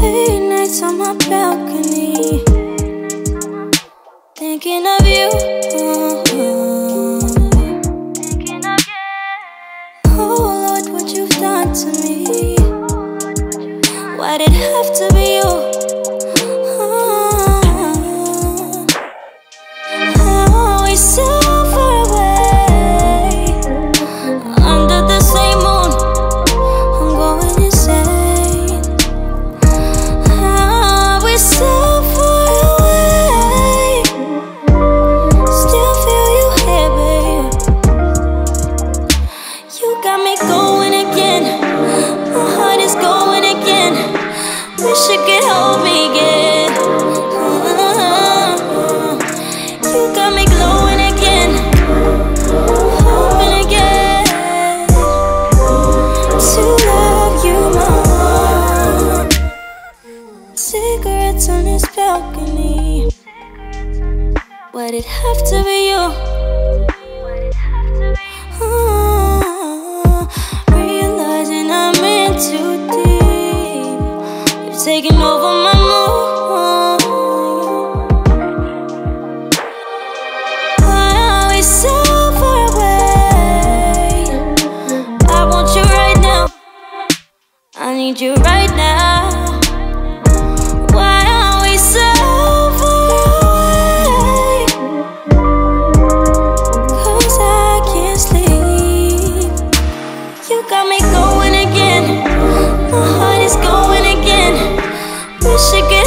Late nights on my balcony Thinking of you oh, oh. oh Lord, what you've done to me Why did it have to be you? On this balcony. Why'd it have to be you? Oh, realizing I'm in too deep. You've taken over my mood. Why are we so far away? I want you right now. I need you right now. got me going again. My heart is going again. Wish I could.